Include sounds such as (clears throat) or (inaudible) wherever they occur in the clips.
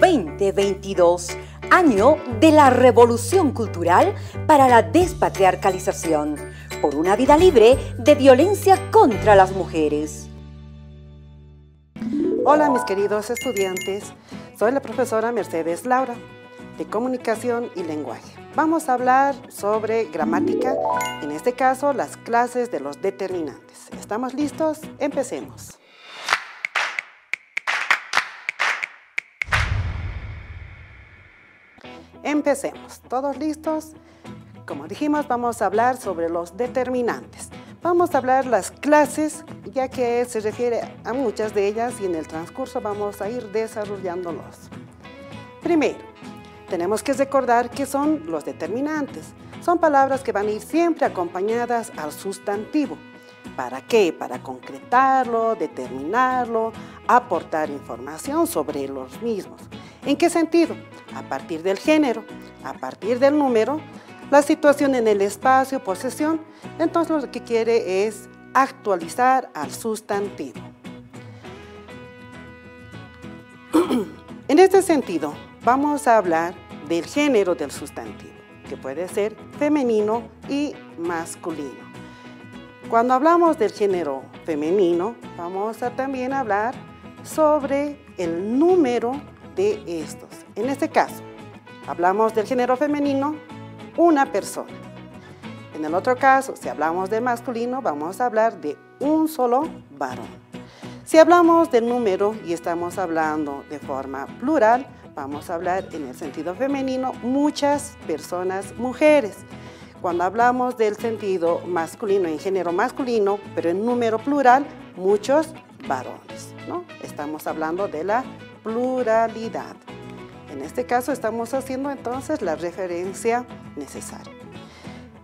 2022, año de la revolución cultural para la despatriarcalización, por una vida libre de violencia contra las mujeres. Hola mis queridos estudiantes, soy la profesora Mercedes Laura de Comunicación y Lenguaje. Vamos a hablar sobre gramática, en este caso las clases de los determinantes. ¿Estamos listos? Empecemos. Empecemos. ¿Todos listos? Como dijimos, vamos a hablar sobre los determinantes. Vamos a hablar las clases, ya que se refiere a muchas de ellas y en el transcurso vamos a ir desarrollándolos. Primero, tenemos que recordar qué son los determinantes. Son palabras que van a ir siempre acompañadas al sustantivo. ¿Para qué? Para concretarlo, determinarlo, aportar información sobre los mismos. ¿En qué sentido? A partir del género, a partir del número, la situación en el espacio, posesión, entonces lo que quiere es actualizar al sustantivo. (clears throat) en este sentido, vamos a hablar del género del sustantivo, que puede ser femenino y masculino. Cuando hablamos del género femenino, vamos a también hablar sobre el número de estos. En este caso, hablamos del género femenino, una persona. En el otro caso, si hablamos de masculino, vamos a hablar de un solo varón. Si hablamos del número y estamos hablando de forma plural, vamos a hablar en el sentido femenino muchas personas, mujeres. Cuando hablamos del sentido masculino, en género masculino, pero en número plural, muchos varones. ¿no? Estamos hablando de la pluralidad. En este caso estamos haciendo entonces la referencia necesaria.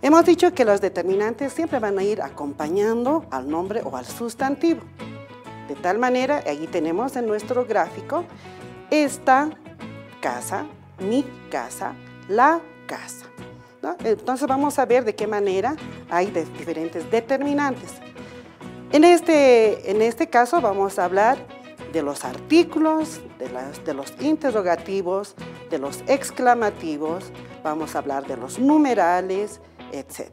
Hemos dicho que los determinantes siempre van a ir acompañando al nombre o al sustantivo. De tal manera, aquí tenemos en nuestro gráfico esta casa, mi casa, la casa. Entonces vamos a ver de qué manera hay diferentes determinantes. En este, en este caso vamos a hablar de los artículos, de, los interrogativos, de los exclamativos, vamos a hablar de los numerales, etc.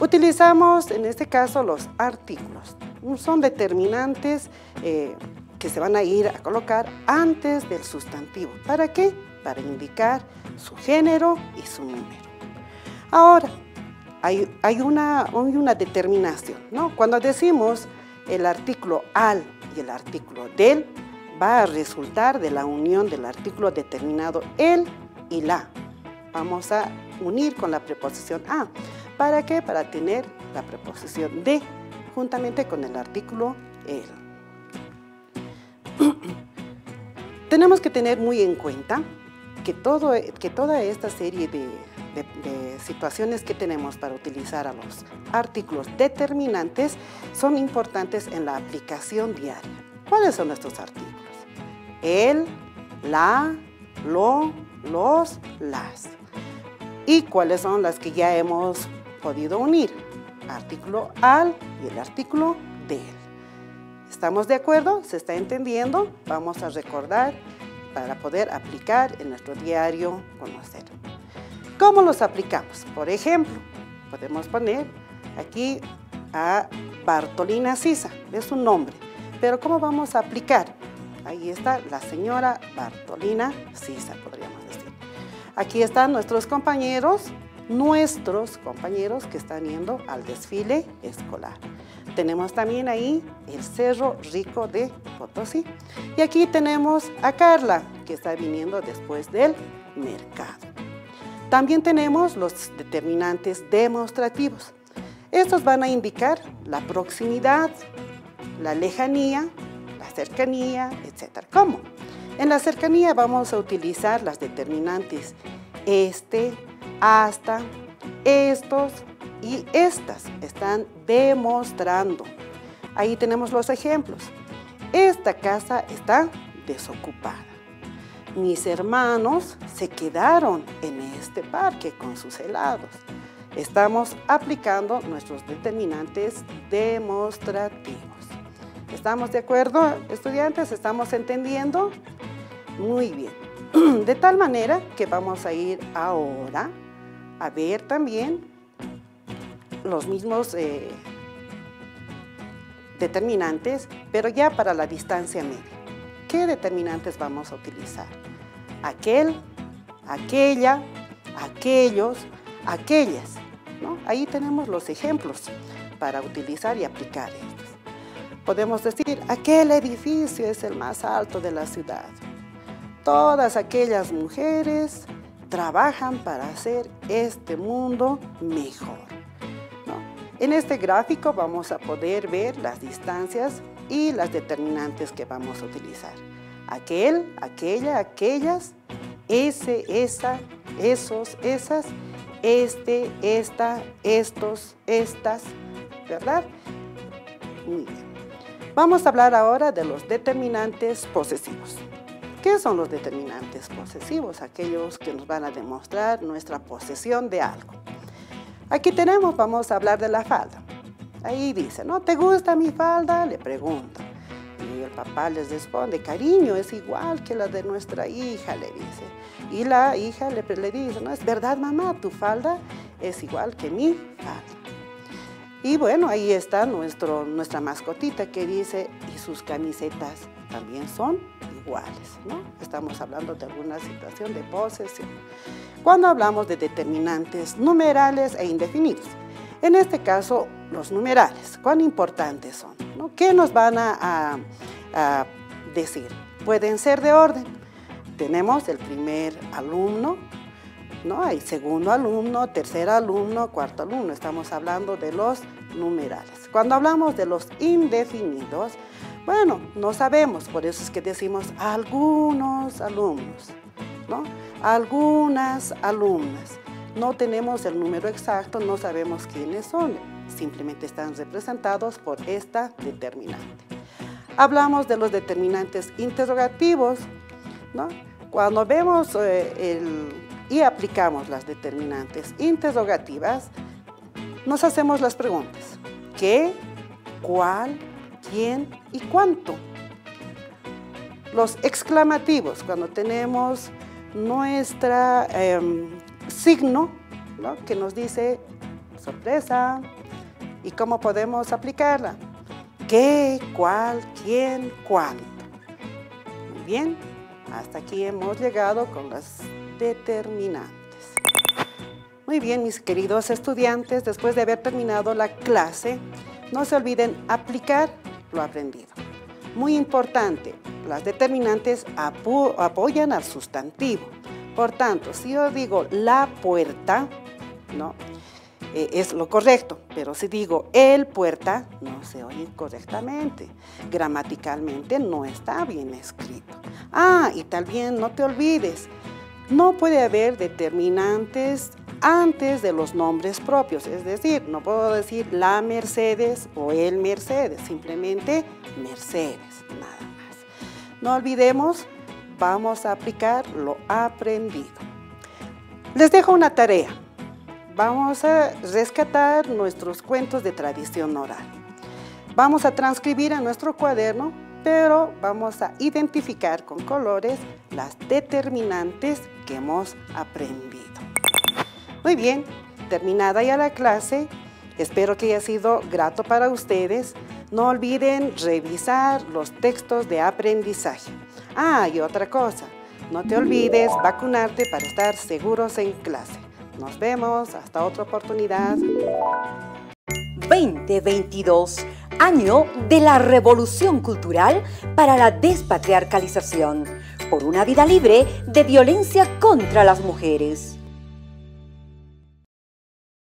Utilizamos en este caso los artículos. Son determinantes eh, que se van a ir a colocar antes del sustantivo. ¿Para qué? Para indicar su género y su número. Ahora, hay, hay, una, hay una determinación. ¿no? Cuando decimos el artículo al y el artículo del va a resultar de la unión del artículo determinado el y la. Vamos a unir con la preposición a. ¿Para qué? Para tener la preposición de juntamente con el artículo el. (clears throat) Tenemos que tener muy en cuenta que, todo, que toda esta serie de, de, situaciones que tenemos para utilizar a los artículos determinantes son importantes en la aplicación diaria. ¿Cuáles son estos artículos? El, la, lo, los, las. ¿Y cuáles son las que ya hemos podido unir? Artículo al y el artículo del. ¿Estamos de acuerdo? ¿Se está entendiendo? Vamos a recordar para poder aplicar en nuestro diario conocer. ¿Cómo los aplicamos? Por ejemplo, podemos poner aquí a Bartolina Sisa, es un nombre, pero ¿cómo vamos a aplicar? Ahí está la señora Bartolina Sisa, podríamos decir. Aquí están nuestros compañeros, nuestros compañeros que están yendo al desfile escolar. Tenemos también ahí el Cerro Rico de Potosí. Y aquí tenemos a Carla, que está viniendo después del mercado. También tenemos los determinantes demostrativos. Estos van a indicar la proximidad, la lejanía, la cercanía, etc. ¿Cómo? En la cercanía vamos a utilizar las determinantes este, hasta, estos y estas. Están demostrando. Ahí tenemos los ejemplos. Esta casa está desocupada. Mis hermanos se quedaron en este parque con sus helados. Estamos aplicando nuestros determinantes demostrativos. ¿Estamos de acuerdo, estudiantes? ¿Estamos entendiendo? Muy bien. (clears throat) De tal manera que vamos a ir ahora a ver también los mismos eh, determinantes, pero ya para la distancia media. ¿Qué determinantes vamos a utilizar? Aquel, aquella, aquellos, aquellas. Ahí tenemos los ejemplos para utilizar y aplicar estos. Podemos decir, aquel edificio es el más alto de la ciudad. Todas aquellas mujeres trabajan para hacer este mundo mejor. En este gráfico vamos a poder ver las distancias y las determinantes que vamos a utilizar. Aquel, aquella, aquellas, ese, esa, esos, esas, este, esta, estos, estas, ¿verdad? Muy bien. Vamos a hablar ahora de los determinantes posesivos. ¿Qué son los determinantes posesivos? Aquellos que nos van a demostrar nuestra posesión de algo. Aquí tenemos, vamos a hablar de la falda. Ahí dice, ¿no? ¿Te gusta mi falda? Le pregunta. Y el papá les responde, cariño, es igual que la de nuestra hija, le dice. Y la hija le, le dice, ¿no? Es verdad, mamá, tu falda es igual que mi falda. Y bueno, ahí está nuestro, nuestra mascotita que dice, y sus camisetas también son iguales, ¿no? Estamos hablando de alguna situación de posesión. Cuando hablamos de determinantes numerales e indefinidos, en este caso, los numerales, ¿cuán importantes son? ¿Qué nos van a, a decir? Pueden ser de orden. Tenemos el primer alumno, ¿no? Hay segundo alumno, tercer alumno, cuarto alumno. Estamos hablando de los numerales. Cuando hablamos de los indefinidos, bueno, no sabemos, por eso es que decimos algunos alumnos, ¿no? Algunas alumnas. No tenemos el número exacto, no sabemos quiénes son, simplemente están representados por esta determinante. Hablamos de los determinantes interrogativos, ¿no? Cuando vemos eh, el y aplicamos las determinantes interrogativas, nos hacemos las preguntas. ¿Qué? ¿Cuál? ¿Quién? ¿Y cuánto? Los exclamativos, cuando tenemos nuestra em, signo que nos dice sorpresa y cómo podemos aplicarla. ¿Qué? ¿Cuál? ¿Quién? ¿Cuánto? Muy bien, hasta aquí hemos llegado con las determinantes. Muy bien, mis queridos estudiantes, después de haber terminado la clase, no se olviden aplicar lo aprendido. Muy importante, las determinantes apoyan al sustantivo. Por tanto, si yo digo la puerta, ¿no? Eh, es lo correcto, pero si digo el puerta, no se oye correctamente. Gramaticalmente no está bien escrito. Ah, y también no te olvides, no puede haber determinantes antes de los nombres propios, es decir, no puedo decir la Mercedes o el Mercedes, simplemente Mercedes, nada más. No olvidemos, vamos a aplicar lo aprendido. Les dejo una tarea. Vamos a rescatar nuestros cuentos de tradición oral. Vamos a transcribir en nuestro cuaderno pero vamos a identificar con colores las determinantes que hemos aprendido. Muy bien, terminada ya la clase, espero que haya sido grato para ustedes. No olviden revisar los textos de aprendizaje. Ah, y otra cosa, no te olvides vacunarte para estar seguros en clase. Nos vemos, hasta otra oportunidad. 2022 año de la revolución cultural para la despatriarcalización, por una vida libre de violencia contra las mujeres.